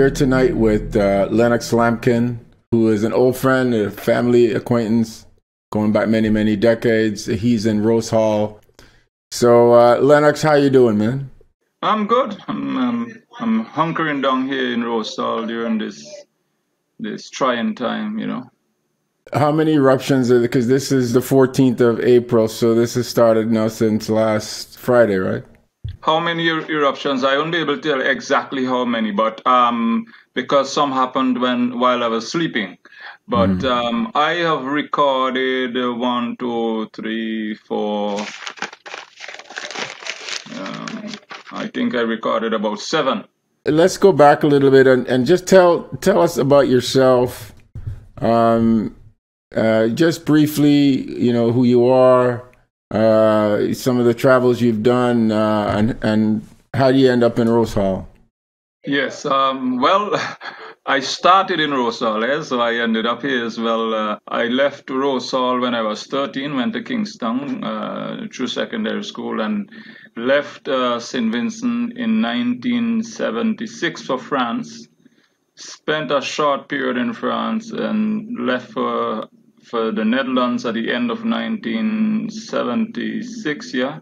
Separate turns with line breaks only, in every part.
Here tonight with uh, Lennox Lampkin, who is an old friend, a family acquaintance, going back many, many decades. He's in Rose Hall. So, uh, Lennox, how you doing, man?
I'm good. I'm um, I'm hunkering down here in Rose Hall during this this trying time, you know.
How many eruptions? Because this is the 14th of April, so this has started now since last Friday, right?
How many er- eruptions? I won't be able to tell exactly how many, but um, because some happened when while I was sleeping. But mm. um, I have recorded one, two, three, four. Um, I think I recorded about seven.
Let's go back a little bit and, and just tell tell us about yourself. Um, uh, just briefly, you know who you are, uh, some of the travels you've done, uh, and and how do you end up in Rose Hall?
Yes, um, well, I started in Rose Hall, eh, so I ended up here as well. Uh, I left Rose Hall when I was 13, went to Kingston uh, through secondary school, and left uh, St. Vincent in 1976 for France. Spent a short period in France and left for for the Netherlands at the end of 1976, yeah.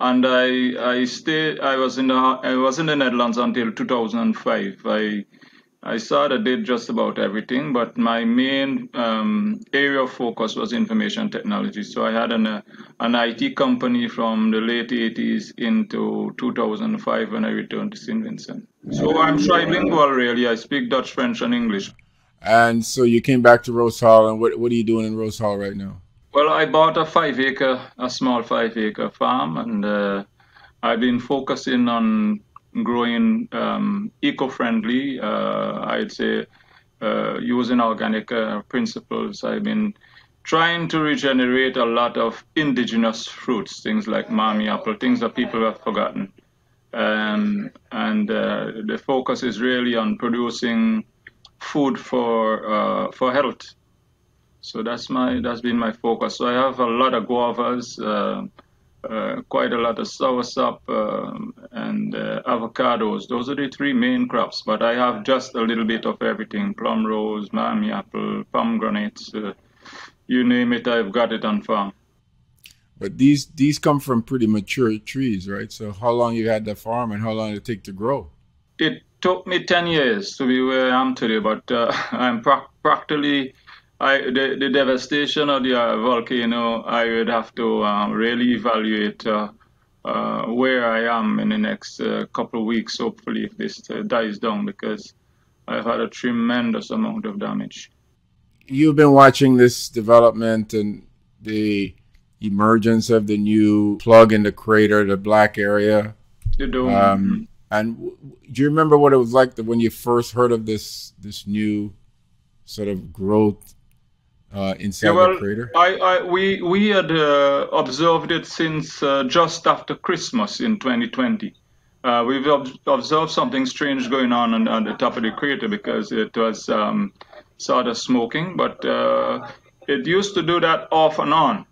And I I stayed. I was in the I was in the Netherlands until 2005. I I sort of did just about everything, but my main um, area of focus was information technology. So I had an uh, an IT company from the late 80s into 2005 when I returned to St. Vincent. So I'm trilingual, really. I speak Dutch, French, and English.
And so you came back to Rose Hall, and what what are you doing in Rose Hall right now?
Well, I bought a five acre, a small five acre farm, and uh, I've been focusing on growing um, eco friendly. Uh, I'd say uh, using organic uh, principles. I've been trying to regenerate a lot of indigenous fruits, things like Mammee apple, things that people have forgotten. Um, and uh, the focus is really on producing food for uh, for health. So that's my that's been my focus. So I have a lot of guavas, uh, uh, quite a lot of soursop, um, and uh, avocados. Those are the three main crops. But I have just a little bit of everything: plum rose, Mammee apple, pomegranates. Uh, you name it, I've got it on farm.
But these these come from pretty mature trees, right? So how long you had the farm, and how long did it take to grow?
It took me 10 years to be where I am today, but uh, I'm pra- practically, I, the, the devastation of the uh, volcano, I would have to uh, really evaluate uh, uh, where I am in the next uh, couple of weeks, hopefully, if this dies down, because I've had a tremendous amount of damage.
You've been watching this development and the emergence of the new plug in the crater, the black area.
The dome. Um,
and do you remember what it was like when you first heard of this this new sort of growth uh, inside yeah, well, the crater?
I, I, we we had uh, observed it since uh, just after Christmas in 2020. Uh, we've ob- observed something strange going on, on, on the top of the crater because it was um, sort of smoking, but uh, it used to do that off and on.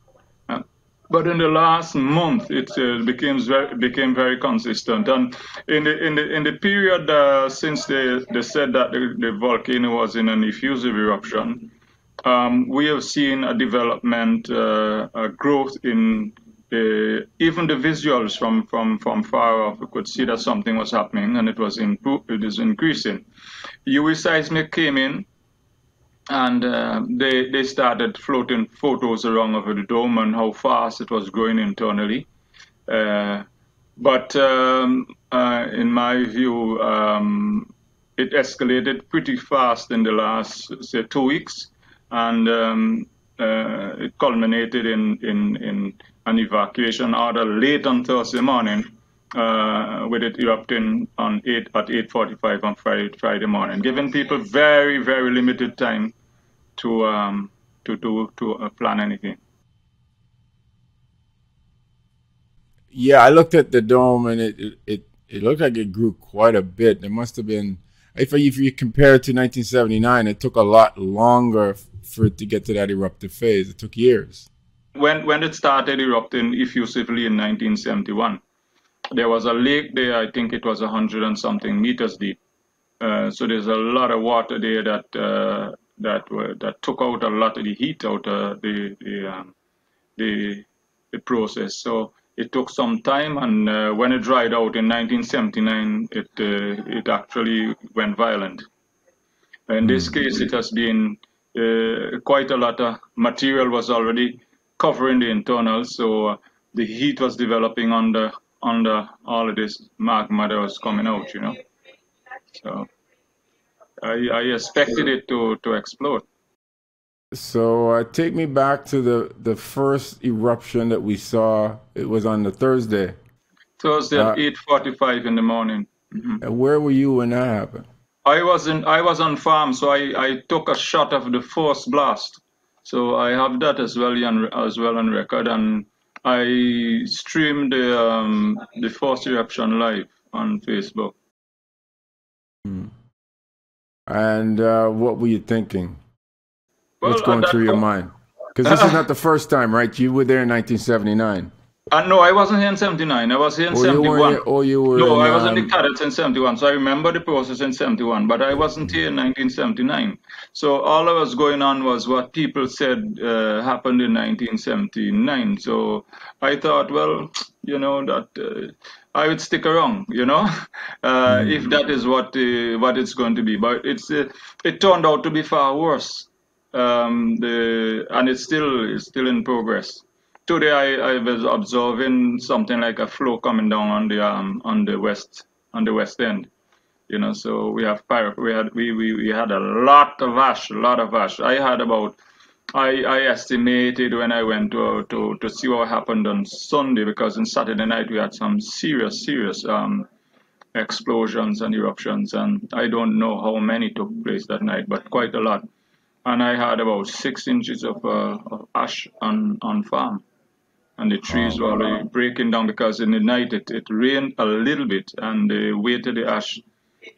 But in the last month, it uh, became very became very consistent. And in the in the in the period uh, since they, they said that the, the, volcano was in an effusive eruption, um, we have seen a development, uh, a growth in the, even the visuals from, from, from far off. We could see that something was happening, and it was it is increasing. UWI seismic came in and uh, they they started floating photos around of the dome and how fast it was growing internally. Uh, but um, uh, in my view, um, it escalated pretty fast in the last say two weeks, and um, uh, it culminated in, in in an evacuation order late on Thursday morning. Uh, with it erupting on 8 at 8:45 on Friday, Friday morning, giving people very very limited time to um, to do to uh, plan anything.
Yeah, I looked at the dome and it, it it it looked like it grew quite a bit. It must have been if if you compare it to 1979, it took a lot longer for it to get to that eruptive phase. It took years.
When when it started erupting effusively in 1971, there was a lake there. I think it was a hundred and something meters deep Uh, so there's a lot of water there that uh, that were, that took out a lot of the heat out of the the, um, the, the process. So it took some time, and uh, when it dried out in 1979, it uh, it actually went violent. In this hmm. case, it has been uh, quite a lot of material was already covering the internals, so the heat was developing under under all of this magma that was coming out, you know. So I, I expected it to, to explode.
So uh, take me back to the, the first eruption that we saw. It was on the Thursday.
Thursday at uh, eight forty-five in the morning.
Mm-hmm. Where were you when that happened?
I was in I was on farm, so I, I took a shot of the first blast. So I have that as well on as well on record, and I streamed the um, the first eruption live on Facebook.
Hmm. And uh, what were you thinking? Well, What's going through your mind? Because this is not the first time, right? You were there in 1979.
Uh, no, I wasn't here in 79. I was here in or 71.
You or you were
no,
in,
I was um... in the cadets in 71. So I remember the process in 71, but I wasn't here in 1979. So all that was going on was what people said uh, happened in 1979. So I thought, well, you know, that uh, I would stick around, you know, uh, mm. if that is what uh, what it's going to be. But it's uh, it turned out to be far worse. Um, the and it's still it's still in progress today I, I was observing something like a flow coming down on the um on the west on the west end. You know, so we have we had we, we, we had a lot of ash, a lot of ash. I had about I, I estimated when I went to, to to see what happened on Sunday because on Saturday night we had some serious, serious um explosions and eruptions and I don't know how many took place that night, but quite a lot. And I had about six inches of, uh, of ash on, on farm and the trees were already breaking down because in the night it, it rained a little bit and the weight of the ash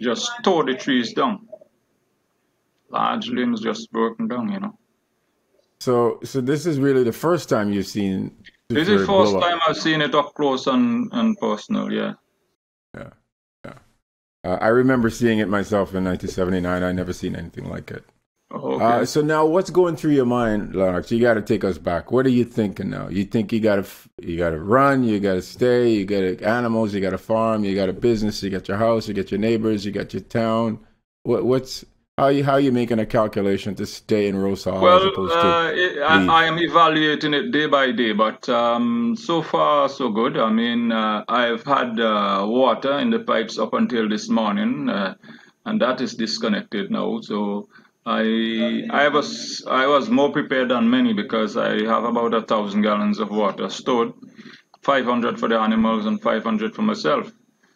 just tore the trees down. Large limbs just broken down, you know.
So, so this is really the first time you've seen.
This is the first time I've seen it up close and, and personal, yeah.
Yeah, yeah. Uh, I remember seeing it myself in 1979. I never seen anything like it.
Oh, okay. Uh,
so now, what's going through your mind, Lennox? You got to take us back. What are you thinking now? You think you got to you got to run, you got to stay, you got animals, you got a farm, you got a business, you got your house, you got your neighbors, you got your town. What what's how you how you making a calculation to stay in Rose Hall
well, as opposed to uh, it, I, I, am evaluating it day by day, but um, so far so good. I mean, uh, I've had uh, water in the pipes up until this morning, uh, and that is disconnected now. So I I was I was more prepared than many because I have about a thousand gallons of water stored, 500 for the animals and 500 for myself.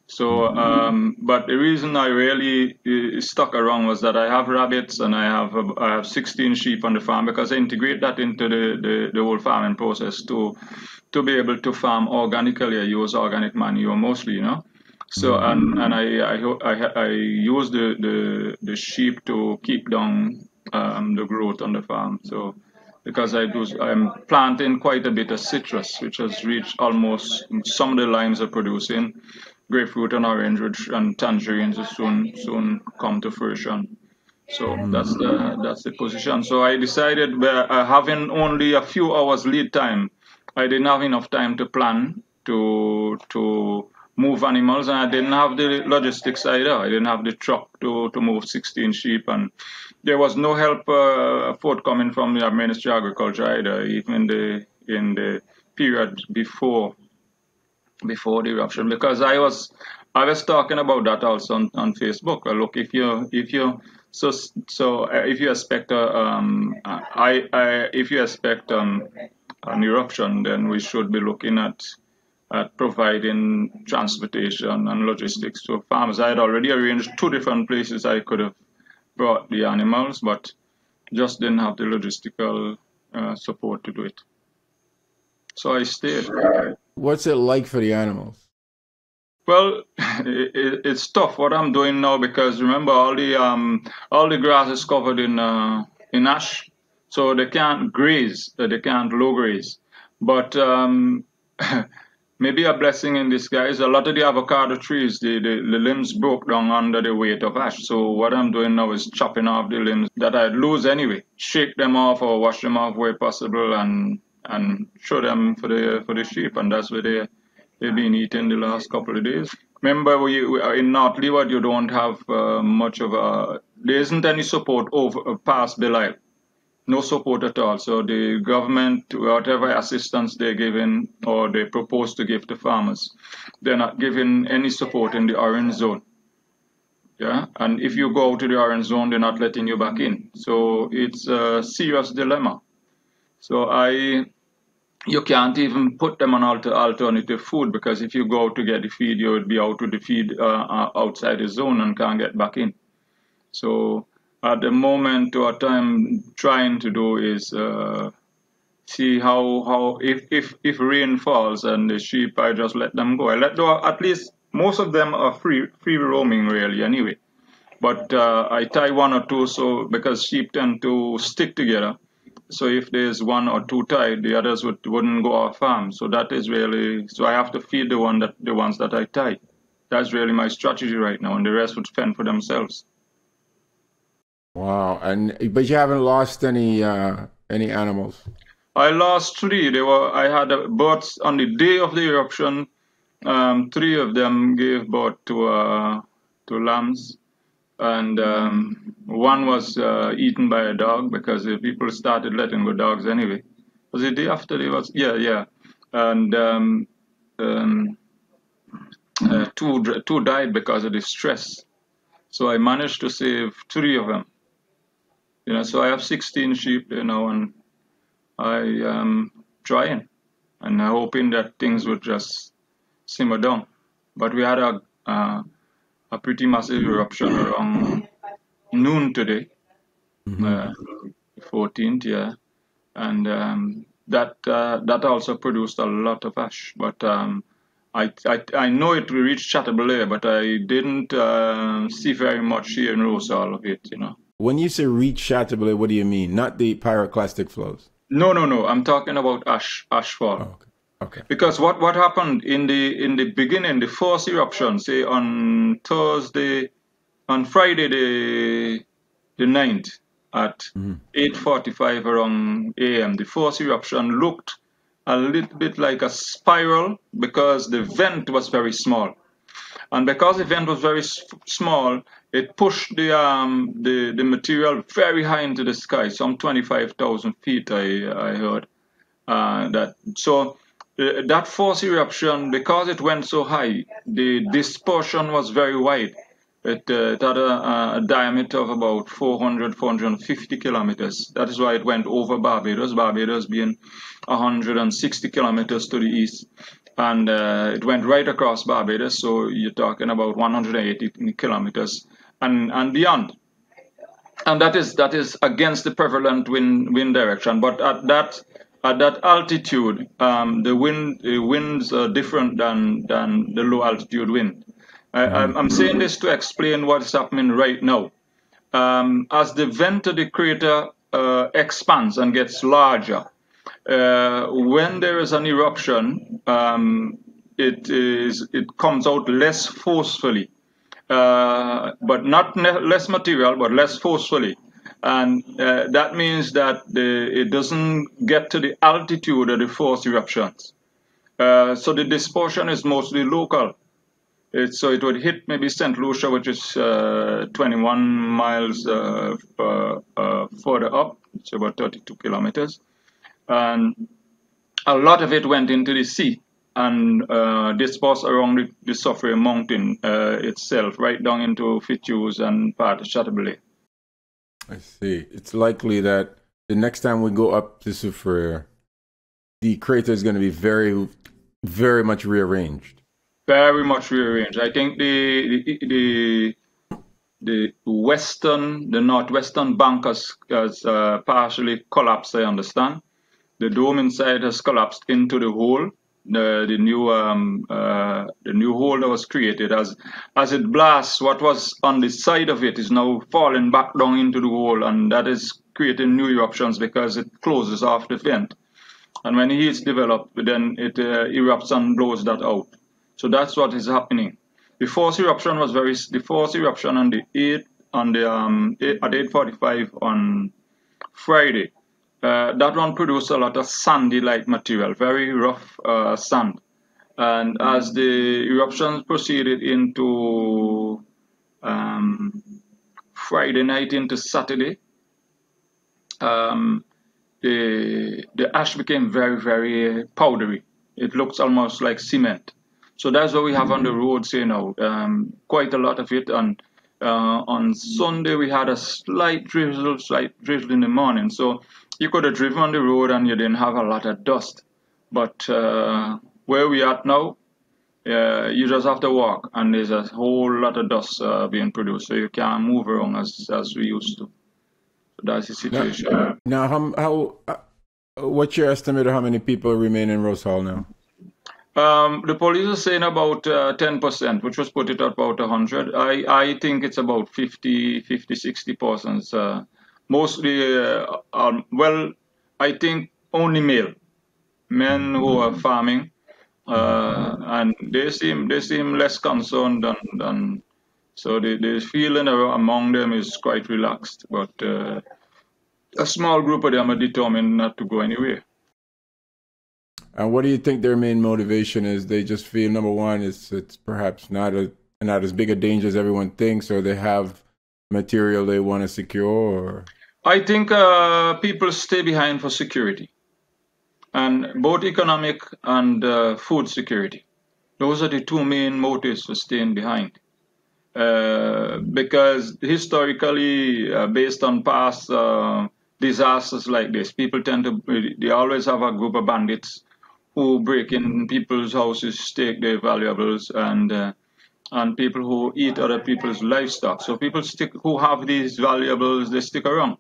So, um, but the reason I really uh, stuck around was that I have rabbits and I have I have 16 sheep on the farm because I integrate that into the, the, the whole farming process to to be able to farm organically. I use organic manure mostly, you know. So and and I I I, I use the, the the sheep to keep down um, the growth on the farm. So because I do I'm planting quite a bit of citrus, which has reached almost some of the limes are producing. Grapefruit and orange which, and tangerines will soon soon come to fruition. So that's the that's the position. So I decided uh, having only a few hours lead time, I didn't have enough time to plan to to move animals, and I didn't have the logistics either. I didn't have the truck to, to move 16 sheep, and there was no help uh, forthcoming from the Ministry of Agriculture either, even in the in the period before before the eruption, because I was I was talking about that also on, on Facebook. Well, look, if you if you so so uh, if you expect a, um, I, I if you expect um, an eruption, then we should be looking at at providing transportation and logistics to farmers. I had already arranged two different places I could have brought the animals, but just didn't have the logistical uh, support to do it. So I stayed.
What's it like for the animals?
Well, it, it's tough what I'm doing now because remember all the um all the grass is covered in uh, in ash, so they can't graze, they can't low graze. But um, maybe a blessing in disguise. A lot of the avocado trees, the, the, the, limbs broke down under the weight of ash. So what I'm doing now is chopping off the limbs that I'd lose anyway. Shake them off or wash them off where possible and and show them for the for the sheep. And that's where they they've been eating the last couple of days. Remember, we, we in North Leeward, you don't have uh, much of a there isn't any support over uh, past Belle Isle no support at all. So the government, whatever assistance they're giving or they propose to give to farmers, they're not giving any support in the orange zone. Yeah, and if you go to the orange zone, they're not letting you back in. So it's a serious dilemma. So I, you can't even put them on alter, alternative food because if you go to get the feed, you would be out with the feed uh, uh outside the zone and can't get back in. So at the moment what I'm trying to do is uh, see how how if, if if rain falls and the sheep I just let them go. I let go at least most of them are free free roaming really anyway. But uh, I tie one or two so because sheep tend to stick together. So if there's one or two tied, the others would, wouldn't go off farm. So that is really so I have to feed the one that the ones that I tie. That's really my strategy right now, and the rest would fend for themselves.
Wow, and but you haven't lost any uh, any animals.
I lost three. They were I had births on the day of the eruption. Um, three of them gave birth to uh, to lambs, and um, one was uh, eaten by a dog because the people started letting go dogs anyway. Was it the day after they was? Yeah, yeah, and um, um, uh, two two died because of the stress. So I managed to save three of them. You know, so I have 16 sheep, you know, and I am trying and hoping that things would just simmer down. But we had a uh, a pretty massive eruption around noon today, mm-hmm. uh, 14th, yeah, and um, that uh, that also produced a lot of ash. But um, I, I, I know it reached Chateaubelair, but I didn't uh, see very much here in Rose Hall of it, you know.
When you say reach Chateaubelair, what do you mean? Not the pyroclastic flows.
No, no, no. I'm talking about ash ashfall.
Oh, okay. Okay.
Because what, what happened in the in the beginning, the first eruption, say on Thursday, on Friday the the 9th at mm-hmm. 8:45 around a.m. The first eruption looked a little bit like a spiral because the vent was very small. And because the vent was very small, it pushed the um the, the material very high into the sky, some 25,000 feet. I I heard uh, that. So uh, that force eruption, because it went so high, the dispersion was very wide. It, uh, it had a, a, diameter of about 400, 450 kilometers. That is why it went over Barbados, Barbados being 160 kilometers to the east and uh, it went right across Barbados. So you're talking about 180 kilometers and and beyond. And that is that is against the prevalent wind wind direction. But at that at that altitude, um, the wind the winds are different than than the low altitude wind. I, I'm saying this to explain what is happening right now. Um, as the vent of the crater uh, expands and gets larger, uh, when there is an eruption, um, it is it comes out less forcefully, but not less material, but less forcefully, and uh, that means that the, it doesn't get to the altitude of the force eruptions. Uh, so the dispersion is mostly local. So it would hit maybe St. Lucia, which is uh, 21 miles uh, further up, it's about 32 kilometers and a lot of it went into the sea and uh, dispersed around the, the Soufriere Mountain uh, itself, right down into Fitz Hughes and part of Chateaubelair.
I see. It's likely that the next time we go up to Soufriere, the crater is going to be very, very much rearranged.
Very much rearranged. I think the the, the the western, the northwestern bank has, has uh, partially collapsed. I understand, the dome inside has collapsed into the hole. The, the new um, uh, the new hole that was created as as it blasts, what was on the side of it is now falling back down into the hole, and that is creating new eruptions because it closes off the vent. And when heat is developed then it uh, erupts and blows that out. So that's what is happening. The force eruption was very, the force eruption on the 8, on the, um, 8, at 8.45 on Friday, uh, that one produced a lot of sandy-like material, very rough uh, sand. And as the eruptions proceeded into um, Friday night into Saturday, um, the the ash became very very powdery. It looks almost like cement. So that's what we have on the roads you know, um, quite a lot of it. And uh, on Sunday we had a slight drizzle, slight drizzle in the morning. So you could have driven on the road and you didn't have a lot of dust. But uh, where we at now, uh, you just have to walk, and there's a whole lot of dust uh, being produced, so you can't move around as as we used to. So that's the situation.
Now, now how, how uh, what's your estimate of how many people remain in Rose Hall now?
Um, the police are saying about uh, 10%, which was put it at about 100. I, I think it's about 50, 50 60 persons. Mostly, uh, um, well, I think only male. Men who are farming uh, and they seem they seem less concerned than, than so the, the feeling among them is quite relaxed but uh, a small group of them are determined not to go anywhere
and what do you think their main motivation is they just feel number one it's it's perhaps not a not as big a danger as everyone thinks or they have material they want to secure or
i think uh, people stay behind for security and both economic and uh, food security. Those are the two main motives for staying behind. Uh, because historically, uh, based on past uh, disasters like this, people tend to, they always have a group of bandits who break in people's houses, take their valuables, and uh, and people who eat other people's livestock. So people stick who have these valuables, they stick around.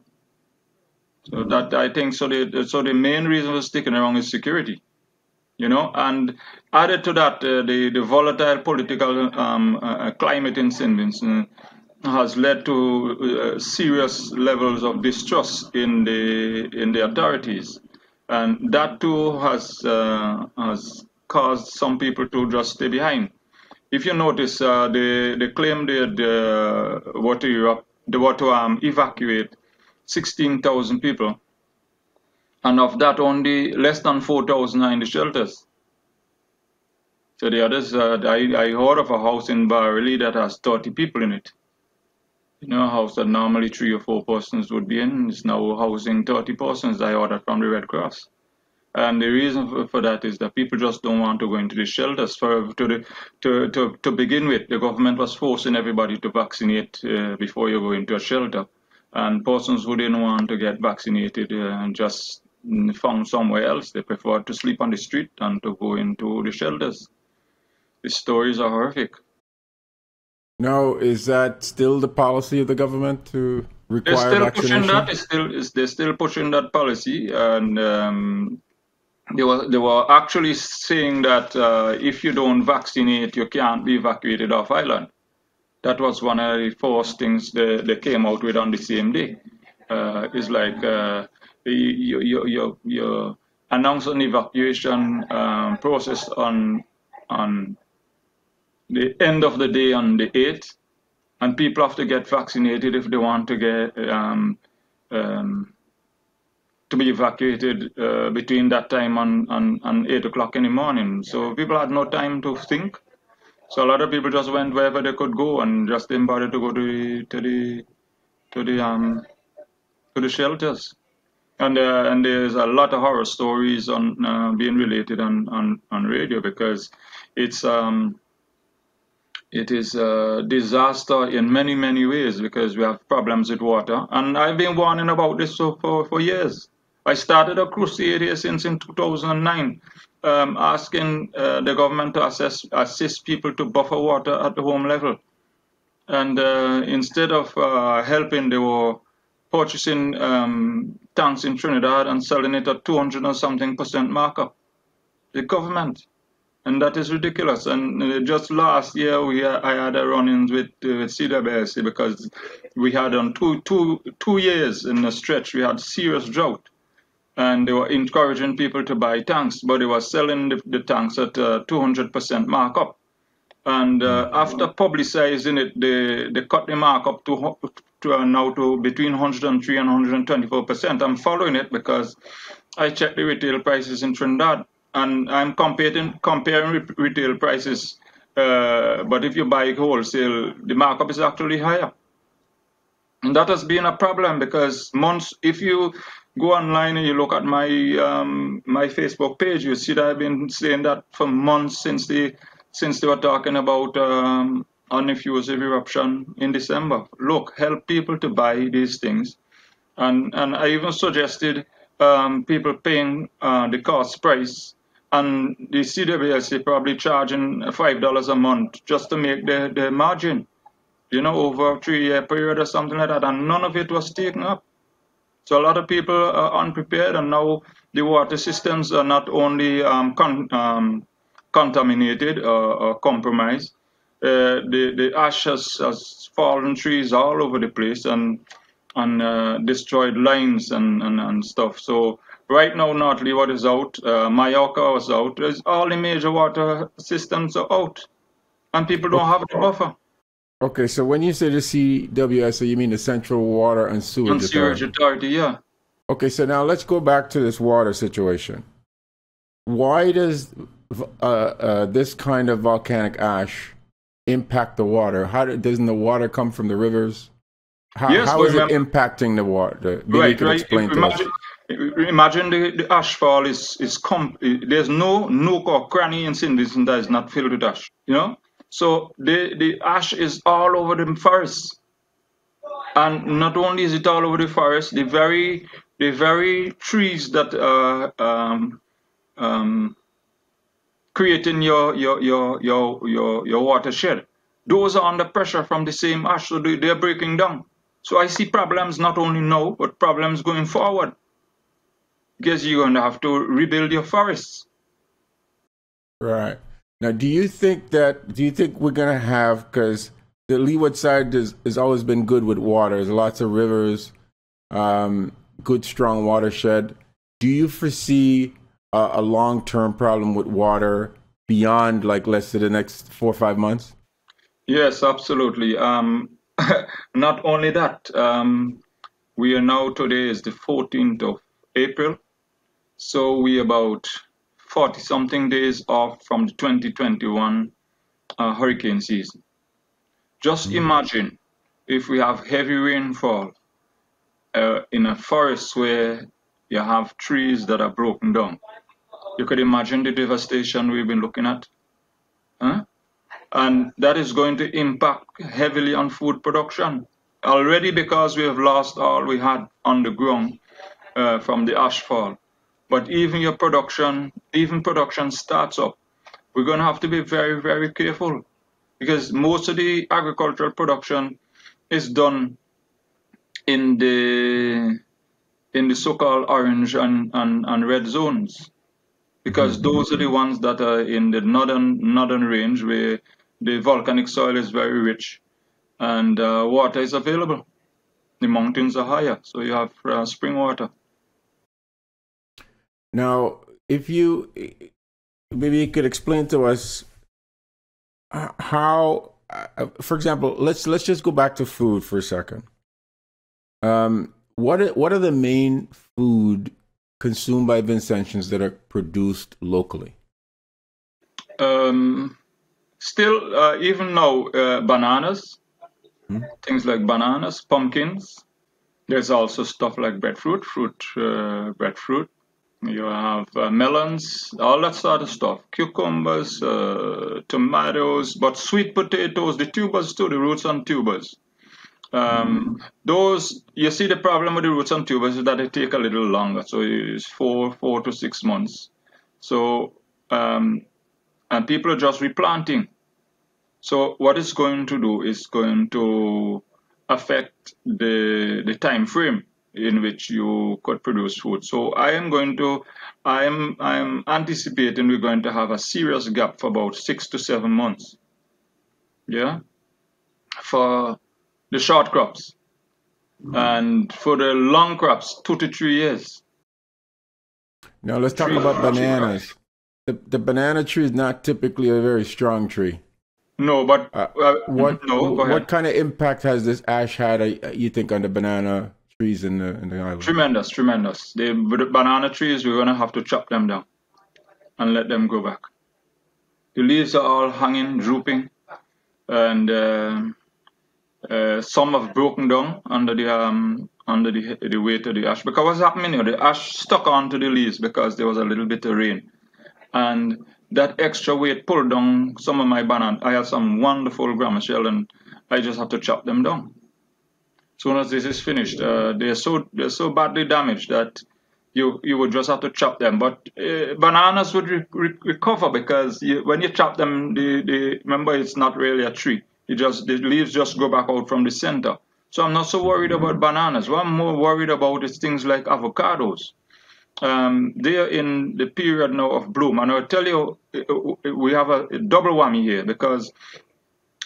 So that I think so. The so the main reason for sticking around is security, you know. And added to that, uh, the the volatile political um, uh, climate in St. Vincent has led to uh, serious levels of distrust in the in the authorities, and that too has uh, has caused some people to just stay behind. If you notice, uh, they they claim that the water Europe, the water um, evacuate 16,000 people. And of that, only less than 4,000 are in the shelters. So the others, uh, I, I heard of a house in Barrouallie that has 30 people in it. You know, a house that normally three or four persons would be in is now housing 30 persons. I ordered from the Red Cross. And the reason for, for, that is that people just don't want to go into the shelters. For to the to to, to begin with, the government was forcing everybody to vaccinate uh, before you go into a shelter and persons who didn't want to get vaccinated uh, and just found somewhere else. They preferred to sleep on the street than to go into the shelters. The stories are horrific.
Now, is that still the policy of the government to require
they're still
vaccination?
Pushing that. It's still, it's, they're still pushing that policy, and um, they were they were actually saying that uh, if you don't vaccinate, you can't be evacuated off island that was one of the first things they, they came out with on the same day. Uh, it's like uh, you, you, you, you announce an evacuation um, process on on the end of the day on the 8th, and people have to get vaccinated if they want to get um, um, to be evacuated uh, between that time and, and, and 8 o'clock in the morning. So people had no time to think. So a lot of people just went wherever they could go and just didn't bother to go to the to the to the um to the shelters. And uh, and there's a lot of horror stories on uh, being related on, on on radio because it's um it is a disaster in many many ways because we have problems with water and I've been warning about this for for years. I started a crusade here since in 2009 um, asking uh, the government to assess, assist people to buffer water at the home level. And uh, instead of uh, helping, they were purchasing um, tanks in Trinidad and selling it at 200 or something percent markup. The government. And that is ridiculous. And uh, just last year, we I had a run-ins with, uh, with because we had on two, two, two years in a stretch, we had serious drought and they were encouraging people to buy tanks, but they were selling the, the tanks at a 200% markup. And uh, after publicizing it, they, they cut the markup to, to uh, now to between 103 and 124 percent. I'm following it because I checked the retail prices in Trinidad, and I'm comparing comparing retail prices. Uh, but if you buy wholesale, the markup is actually higher, and that has been a problem because months. If you go online and you look at my um, my Facebook page, you see that I've been saying that for months since the since they were talking about um, uneffusive eruption in December. Look, help people to buy these things. And, and I even suggested um, people paying uh, the cost price and the CWSA probably charging $5 a month just to make the, the margin, you know, over a three year period or something like that. And none of it was taken up. So a lot of people are unprepared, and now the water systems are not only um, con um, contaminated or, or compromised, uh, the the ash has, has fallen trees all over the place and and uh, destroyed lines and, and, and stuff. So right now, North Leeward is out, uh, Mallorca was out. There's all the major water systems are out, and people don't have the buffer.
Okay, so when you say the CWSA, you mean the Central Water and Sewage
and Sewage Authority, yeah.
Okay, so now let's go back to this water situation. Why does uh, uh, this kind of volcanic ash impact the water? How do, doesn't the water come from the rivers? How,
Yes,
how
but
it impacting the water? Maybe you
Right,
could
right.
explain to us.
Imagine, imagine the, the ashfall is is com- there's no nook or cranny in St. Vincent that is not filled with ash. You know, so the the ash is all over the forest, and not only is it all over the forest, the very the very trees that are um, um, creating your your your your your your watershed, those are under pressure from the same ash, so they, they're breaking down. So I see problems not only now, but problems going forward. Because you're going to have to rebuild your forests.
Right. Now, do you think that, do you think we're going to have, because the Leeward side has, has always been good with water, there's lots of rivers, um, good, strong watershed. Do you foresee a, a long term problem with water beyond, like, let's say the next four or five months?
Yes, absolutely. Um, not only that, um, we are now, today is the 14th of April. So we about 40 something days off from the 2021 uh, hurricane season. Just imagine if we have heavy rainfall uh, in a forest where you have trees that are broken down. You could imagine the devastation we've been looking at. Huh? And that is going to impact heavily on food production. Already because we have lost all we had on the ground uh, from the ashfall. But even your production, even production starts up, we're going to have to be very, very careful because most of the agricultural production is done in the in the so-called orange and, and, and red zones because those are the ones that are in the northern northern range where the volcanic soil is very rich and uh, water is available. The mountains are higher so you have uh, spring water
Now, if you maybe you could explain to us uh, how, uh, for example, let's let's just go back to food for a second. Um, what are, what are the main food consumed by Vincentians that are produced locally?
um, still uh, even now uh, bananas
Hmm.
things like bananas pumpkins there's also stuff like breadfruit fruit uh, breadfruit you have uh, melons all that sort of stuff. Cucumbers uh, tomatoes but sweet potatoes the tubers too the roots and tubers. Um, those you see the problem with the roots and tubers is that they take a little longer. So it's four four to six months. So um, and people are just replanting. So what it's going to do is going to affect the the time frame in which you could produce food. So I am going to I am I am anticipating we're going to have a serious gap for about six to seven months. Yeah. For the short crops. And for the long crops, two to three years.
Now let's talk about bananas. The, the banana tree is not typically a very strong tree.
No, but uh, uh,
what no, what kind of impact has this ash had? Uh, you think on the banana trees in the in the island?
Tremendous, tremendous. The, banana trees, we're gonna have to chop them down and let them go back. The leaves are all hanging, drooping, and uh, uh, some have broken down under the um, under the the weight of the ash. Because what's happening here? The ash stuck onto the leaves because there was a little bit of rain, and that extra weight pulled down some of my bananas. I have some wonderful Gros Michel, and I just have to chop them down. Soon as this is finished, uh, they're so they're so badly damaged that you you would just have to chop them. But uh, bananas would re re recover because you, when you chop them, the, the remember it's not really a tree. It just the leaves just go back out from the center. So I'm not so worried about bananas. What I'm more worried about is things like avocados. Um, they're in the period now of bloom, and I'll tell you, we have a, double whammy here because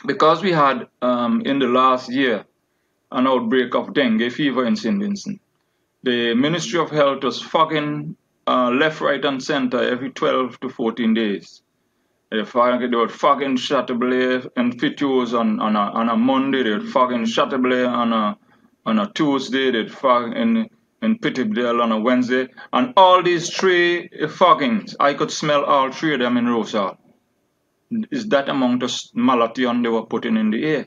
because we had um, in the last year an outbreak of dengue fever in St. Vincent the Ministry of Health was fogging uh, left, right, and center every 12 to 14 days. They, fog, were fogging Chateaubelair and Fitz Hughes on, on, a, on a Monday, they were fogging Chateaubelair on a, on a Tuesday, they'd fog in, in on a Wednesday. And all these three foggings, I could smell all three of them in Rose Hall. Is that amount of malathion they were putting in the air?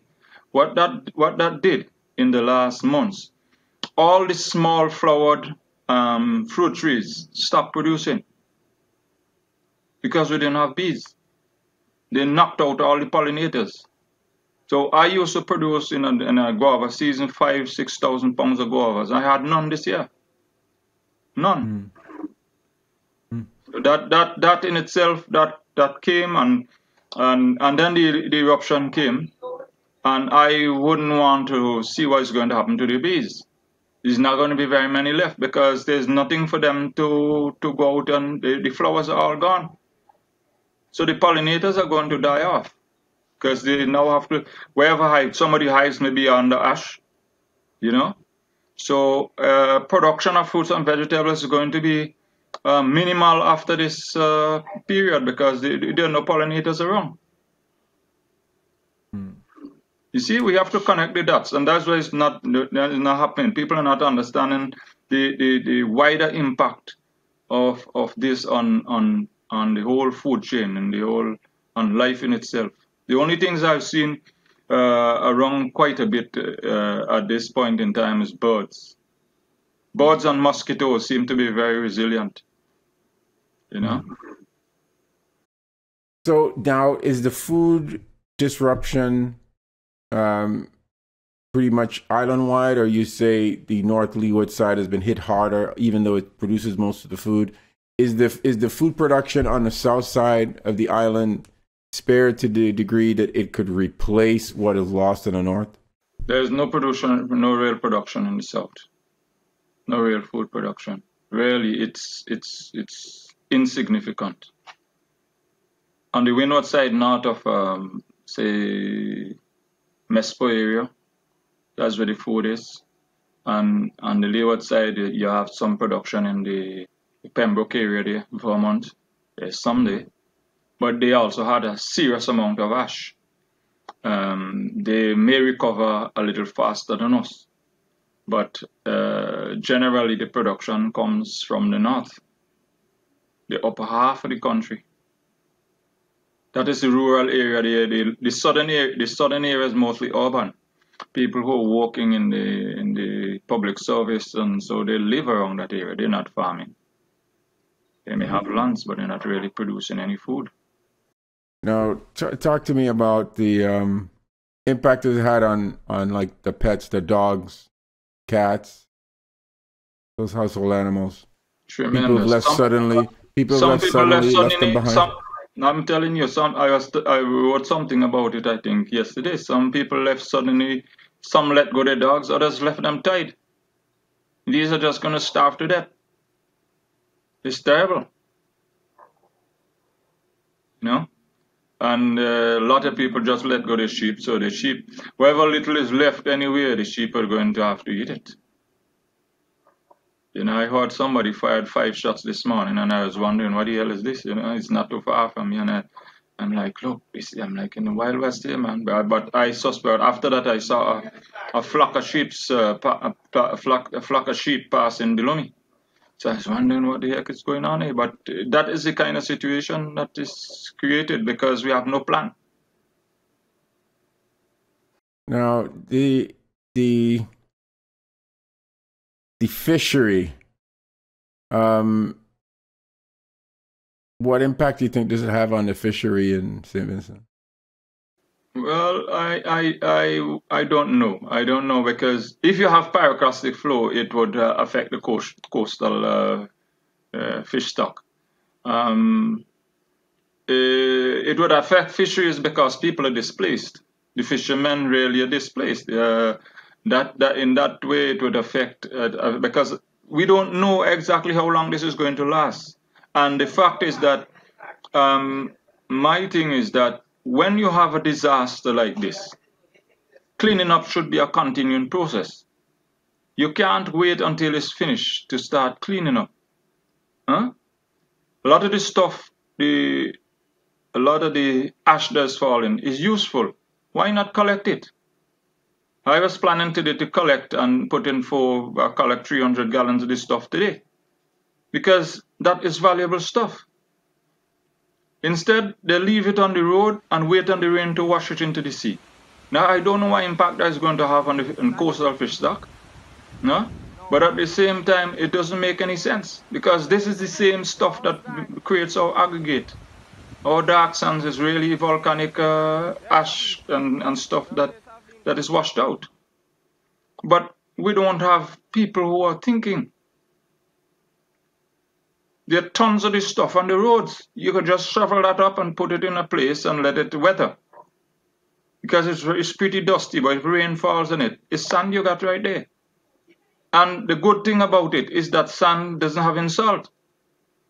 What that, what that did in the last months all the small flowered um, fruit trees stopped producing because we didn't have bees. They knocked out all the pollinators. So I used to produce in a, in a guava season five, six thousand pounds of guavas. I had none this year. None. Mm. Mm. That that that in itself that that came and and and then the, the eruption came, and I wouldn't want to see what's going to happen to the bees there's not going to be very many left because there's nothing for them to, to go out and the, the flowers are all gone. So the pollinators are going to die off because they now have to, wherever hive, somebody hives maybe on the ash, you know. So uh, production of fruits and vegetables is going to be uh, minimal after this uh, period because there are no pollinators around. You see, we have to connect the dots, and that's why it's not, it's not happening. People are not understanding the, the, the wider impact of of this on on on the whole food chain and the whole on life in itself. The only things I've seen uh, around quite a bit uh, at this point in time is birds. Birds and mosquitoes seem to be very resilient. You know.
So now, is the food disruption um, pretty much island wide, or you say the North Leeward side has been hit harder, even though it produces most of the food? Is the is the food production on the south side of the island spared to the degree that it could replace what is lost in the north?
There's no production, no real production in the south. No real food production. Really, it's it's it's insignificant. On the windward side, north of um, say Mespo area. That's where the food is. And on the leeward side, you have some production in the, Pembroke area there, Vermont. There's some there. But they also had a serious amount of ash. Um, they may recover a little faster than us. But uh, generally, the production comes from the north, the upper half of the country. That is the rural area. The, the, the southern area, the southern area is mostly urban. People who are working in the in the public service, and so they live around that area. They're not farming. They may have lands, but they're not really producing any food.
Now, t- talk to me about the um, impact it had on on like the pets, the dogs, cats, those household animals.
Tremendous.
People left some, suddenly. People left people suddenly, left, suddenly, left them behind.
Some, I'm telling you, some I was I wrote something about it. I think yesterday. Some people left suddenly. Some let go their dogs. Others left them tied. These are just gonna starve to death. It's terrible. You know, and uh, a lot of people just let go their sheep. So the sheep, whatever little is left anywhere, the sheep are going to have to eat it. You know, I heard somebody fired five shots this morning, and I was wondering what the hell is this? You know, it's not too far from me, and I, I'm like, look, I'm like in the Wild West here, man. But, but I suspect after that I saw a, a flock of sheep, uh, a, a, flock, a flock of sheep passing below me. So I was wondering what the heck is going on here. But that is the kind of situation that is created because we have no plan.
Now the the the fishery. Um, what impact do you think does it have on the fishery in St. Vincent?
Well, I, I, I, I don't know. I don't know because if you have pyroclastic flow, it would uh, affect the coast, coastal uh, uh, fish stock. Um, uh, it would affect fisheries because people are displaced. The fishermen really are displaced. Uh, that, that in that way, it would affect uh, because we don't know exactly how long this is going to last. And the fact is that um, my thing is that when you have a disaster like this, cleaning up should be a continuing process. You can't wait until it's finished to start cleaning up. Huh? A lot of the stuff, the a lot of the ash that's falling is useful. Why not collect it? I was planning today to collect and put in for uh, collect 300 gallons of this stuff today because that is valuable stuff. Instead, they leave it on the road and wait on the rain to wash it into the sea. Now, I don't know what impact that is going to have on the on coastal fish stock, no? But at the same time, it doesn't make any sense because this is the same stuff that creates our aggregate. Our dark sands is really volcanic uh, ash and, and stuff that, that is washed out. But we don't have people who are thinking. There are tons of this stuff on the roads. You could just shovel that up and put it in a place and let it weather. Because it's, it's pretty dusty, but if rain falls on it, it's sand you got right there. And the good thing about it is that sand doesn't have any salt.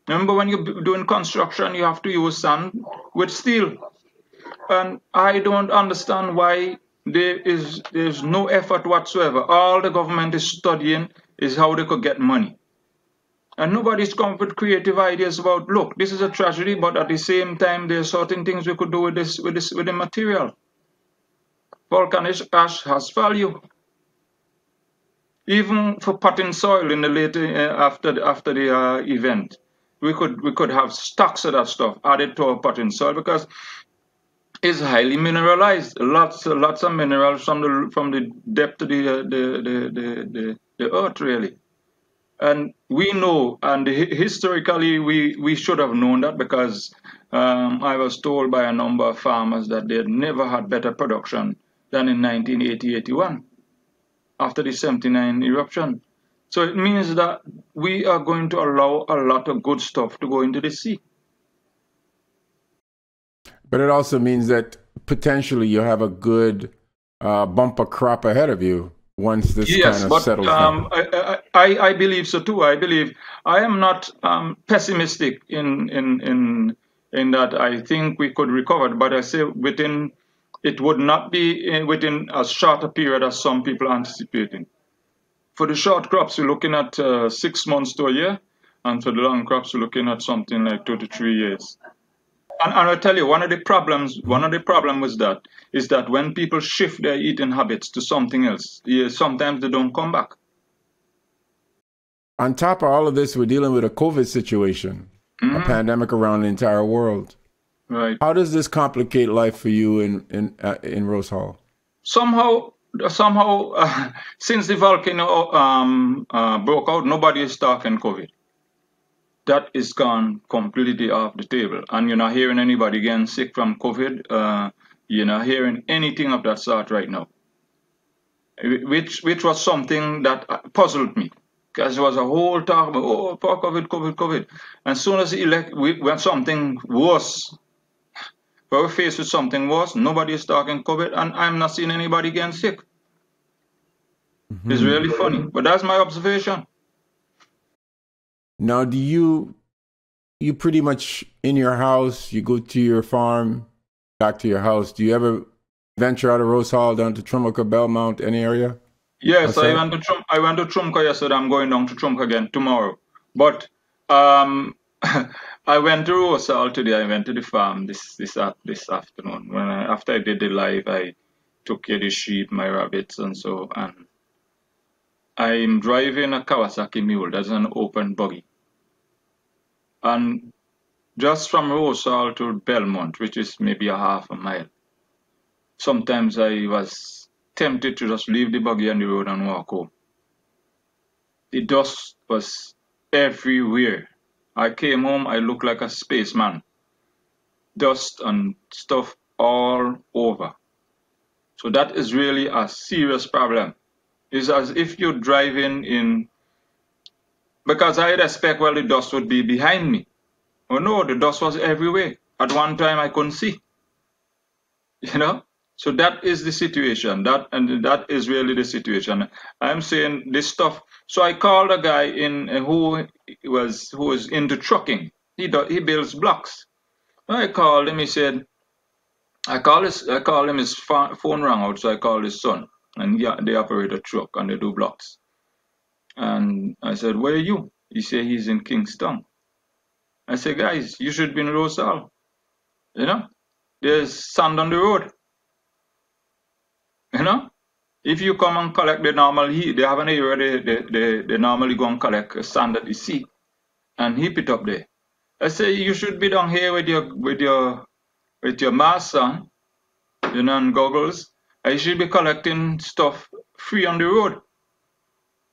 Remember when you're doing construction, you have to use sand with steel. And I don't understand why there is there's no effort whatsoever. All the government is studying is how they could get money. And nobody's come with creative ideas about, look, this is a tragedy, but at the same time, there are certain things we could do with this, with this, with the material. Volcanic ash has value. Even for potting soil in the later uh, after the, after the uh, event, we could we could have stocks of that stuff added to our potting soil because it's highly mineralized. Lots lots of minerals from the from the depth of the uh, the, the, the, the, the earth really. And we know, and historically, we, we should have known that because um, I was told by a number of farmers that they had never had better production than in 1980-81 after the 79 eruption. So it means that we are going to allow a lot of good stuff to go into the sea.
But it also means that potentially you have a good uh, bumper crop ahead of you once this yes, kind of
but,
settles
um, I, I, I, believe so too. I believe I am not um, pessimistic in, in in in that I think we could recover, but I say within it would not be within as short a period as some people are anticipating. For the short crops, we're looking at uh, six months to a year, and for the long crops, we're looking at something like two to three years. And, and I'll tell you, one of the problems, one of the problems with that is that when people shift their eating habits to something else, yeah, sometimes they don't come back.
On top of all of this, we're dealing with a COVID situation, mm-hmm. a pandemic around the entire world.
Right.
How does this complicate life for you in in uh, in Rose Hall?
Somehow, somehow, uh, since the volcano um, uh, broke out, nobody is talking COVID that is gone completely off the table. And you're not hearing anybody getting sick from COVID. Uh, you're not hearing anything of that sort right now. Which which was something that puzzled me. Because there was a whole talk about, oh, COVID, COVID, COVID. And as soon as elect, when something worse, when we're faced with something worse, nobody is talking COVID, and I'm not seeing anybody getting sick. Mm-hmm. It's really funny. But that's my observation.
Now, do you you pretty much in your house? You go to your farm, back to your house. Do you ever venture out of Rose Hall down to Troumaca, Belmont, any area?
Yes, I went to Trum- I went to Troumaca yesterday. I'm going down to Troumaca again tomorrow. But um, I went to Rose Hall today. I went to the farm this this this afternoon. When I, after I did the live, I took care of the sheep, my rabbits, and so. And I'm driving a Kawasaki Mule. That's an open buggy. And just from Rose Hall to Belmont, which is maybe a half a mile, sometimes I was tempted to just leave the buggy on the road and walk home. The dust was everywhere. I came home, I looked like a spaceman. Dust and stuff all over. So that is really a serious problem. It's as if you're driving in, because I expect, well, the dust would be behind me. Oh no, the dust was everywhere. At one time I couldn't see. You know? So that is the situation. That and that is really the situation. I'm saying this stuff. So I called a guy in uh, who was who was into trucking. He do, he builds blocks. I called him. He said, I call his I called him. His phone rang out, so I called his son, and yeah, they operate a truck and they do blocks. And I said, Where are you? He said he's in Kingston. I said, guys, you should be in Rose Hall. You know, there's sand on the road. You know, if you come and collect the normal heat, they have an area they, they, they, they normally go and collect sand at the sea and heap it up there. I say you should be down here with your with your with your mask on, you know, and goggles. I should be collecting stuff free on the road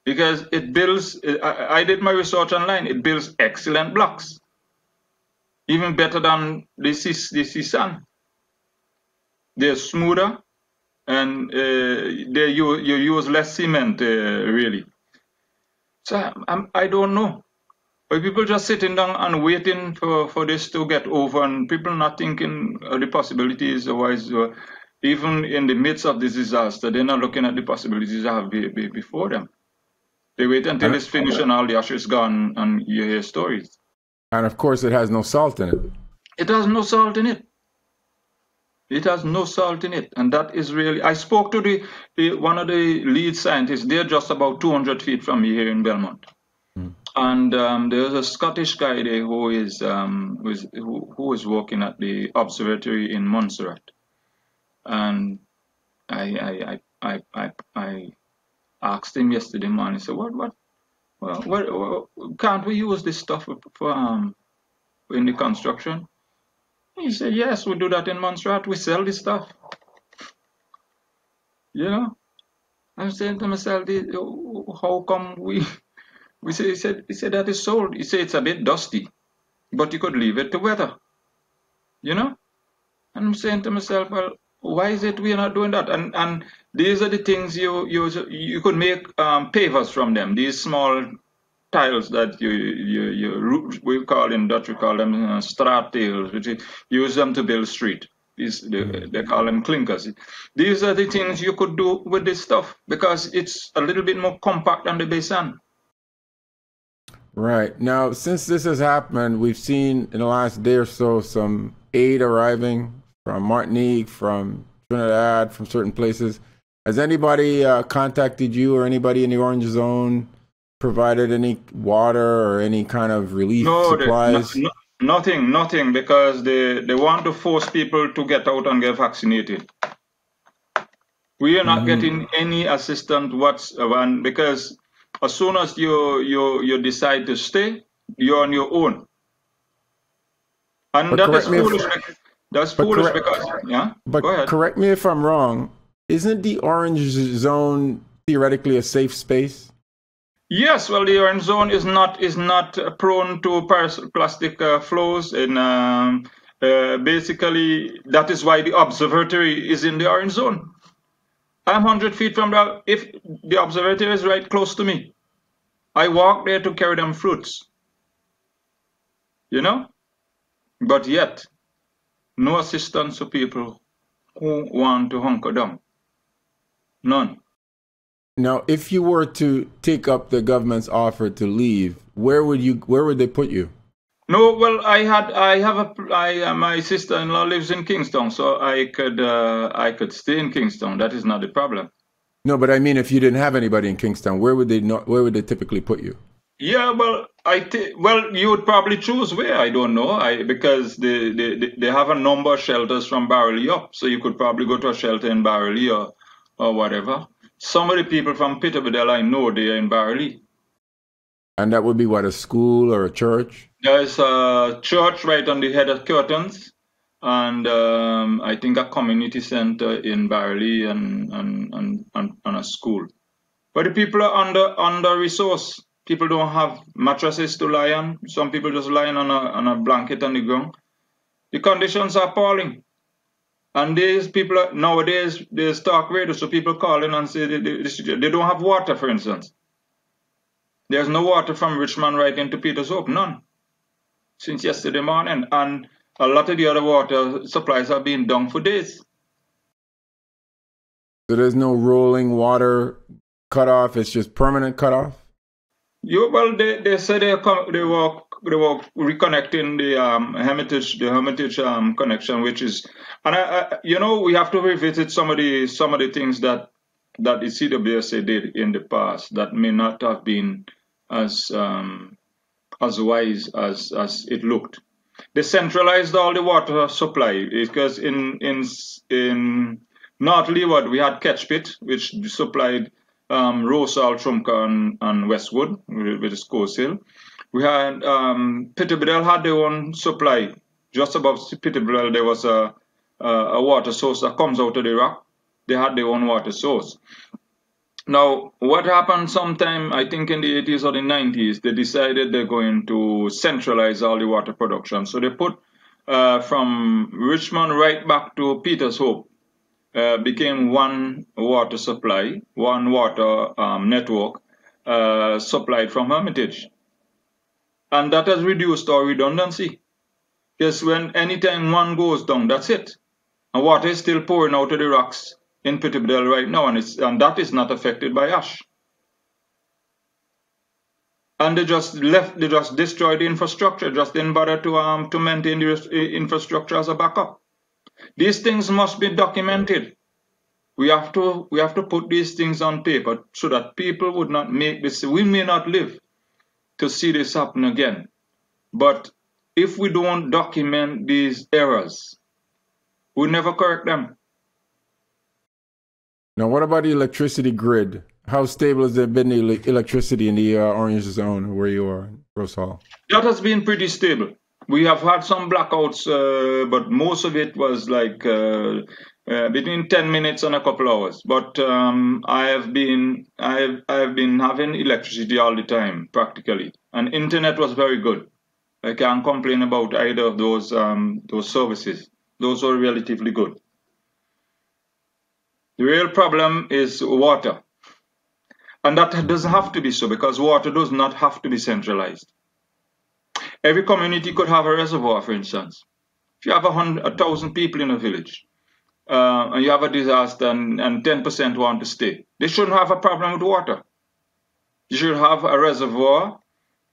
because it builds. I, I did my research online. It builds excellent blocks even better than the, sand. They're smoother and uh, they you, you use less cement uh, really. So I'm, I don't know. But people just sitting down and waiting for, for this to get over and people not thinking of the possibilities otherwise even in the midst of this disaster they're not looking at the possibilities that have be, be before them. They wait until it's finished and all the ash is gone and you hear stories.
And of course, it has no salt in it.
It has no salt in it. It has no salt in it, and that is really. I spoke to the, the one of the lead scientists. They're just about 200 feet from me here in Belmont, hmm. and um, there's a Scottish guy there who is um, who is who, who is working at the observatory in Montserrat, and I I I I, I, I asked him yesterday morning. So what what well, well, can't we use this stuff for um in the construction? He said, yes, we do that in Montserrat. We sell this stuff. You know, I'm saying to myself, how come we we say he said he said that is sold. He said it's a bit dusty, but you could leave it to weather. You know, and I'm saying to myself, well, why is it we are not doing that? And and these are the things you you you could make um, pavers from them. These small tiles that you you you we call in Dutch we call them uh, tiles, which is, use them to build street. These they, mm. they call them clinkers. These are the things you could do with this stuff because it's a little bit more compact than the basin.
Right now, since this has happened, we've seen in the last day or so some aid arriving from Martinique, from Trinidad, from certain places. Has anybody uh, contacted you or anybody in the orange zone provided any water or any kind of relief no, supplies?
No, nothing, nothing, because they, they want to force people to get out and get vaccinated. We are not mm-hmm. getting any assistance whatsoever because as soon as you, you, you decide to stay, you're on your own. And but that is foolish. If, that's foolish correct, because, yeah.
But correct me if I'm wrong. Isn't the orange zone theoretically a safe space?
Yes, well, the orange zone is not is not prone to pyroclastic uh, flows, and um, uh, basically that is why the observatory is in the orange zone. I'm 100 feet from the if the observatory is right close to me. I walk there to carry them fruits. You know, but yet no assistance to people who want to hunker down. None.
Now, if you were to take up the government's offer to leave, where would you? Where would they put you?
No, well, I had, I have a, I, uh, my sister-in-law lives in Kingston, so I could, uh, I could stay in Kingston. That is not the problem.
No, but I mean, if you didn't have anybody in Kingston, where would they not? Where would they typically put you?
Yeah, well, I think well, you would probably choose where I don't know, I because they they, they have a number of shelters from Barrouallie up, so you could probably go to a shelter in Barrouallie or or whatever. Some of the people from Petit Bordel I know they are in Barrouallie.
And that would be what a school or a church.
There's a church right on the head of Curtains, and um, I think a community center in Barrouallie and and, and, and and a school. But the people are under under resourced People don't have mattresses to lie on. Some people just lying on a, on a blanket on the ground. The conditions are appalling. And these people, are, nowadays, there's talk radio, so people call in and say they, they, they don't have water, for instance. There's no water from Richmond right into Peters Hope, none, since yesterday morning. And a lot of the other water supplies have been done for days.
So there's no rolling water cutoff, it's just permanent cutoff?
You well, they, they said they they were they were reconnecting the um, Hermitage the Hermitage um, connection, which is, and I, I, you know we have to revisit some of the some of the things that that the CWSA did in the past that may not have been as um, as wise as as it looked. They centralized all the water supply because in in in North Leeward we had catch Pit, which supplied um, Rose Hall, and, and Westwood with, with the Scores Hill. We had um, Petit Bordel had their own supply. Just above Petit Bordel, there was a, a, a water source that comes out of the rock. They had their own water source. Now, what happened sometime, I think in the 80s or the 90s, they decided they're going to centralize all the water production. So they put uh, from Richmond right back to Peters Hope uh, became one water supply, one water um, network uh, supplied from Hermitage. And that has reduced our redundancy. Because when anytime one goes down, that's it. And water is still pouring out of the rocks in Petit Bordel right now, and, it's, and that is not affected by ash. And they just left, they just destroyed the infrastructure, just didn't bother to, um, to maintain the infrastructure as a backup. These things must be documented. We have to we have to put these things on paper so that people would not make this. We may not live to see this happen again, but if we don't document these errors, we never correct them.
Now, what about the electricity grid? How stable has there been the electricity in the uh, Orange Zone where you are, Rose Hall?
That has been pretty stable. We have had some blackouts, uh, but most of it was like uh, uh, between 10 minutes and a couple hours. But um, I have been I have, I have been having electricity all the time practically, and internet was very good. I can't complain about either of those um, those services. Those were relatively good. The real problem is water. And that doesn't have to be so because water does not have to be centralized. Every community could have a reservoir, for instance. If you have a, hundred, thousand people in a village uh, and you have a disaster and, and 10% want to stay, they shouldn't have a problem with water. You should have a reservoir